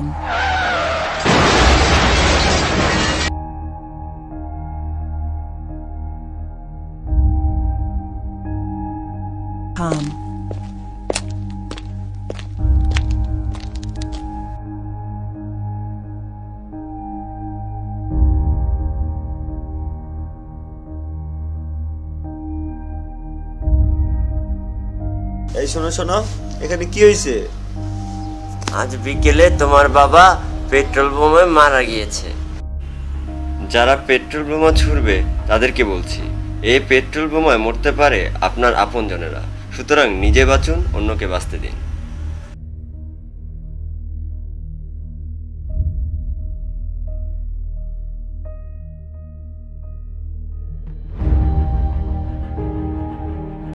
Islam. Com. এই শোনো শোনো এখানে কি হয়েছে আজ বিকেলে তোমার বাবা পেট্রোল বোমায় মারা গিয়েছে। যারা পেট্রোল বোমা ছুড়বে, তাদেরকে বলছি, এই পেট্রোল বোমায় মরতে পারে আপনার আপনজনেরা। সুতরাং নিজে বাঁচুন, অন্যকে বাঁচতে দিন।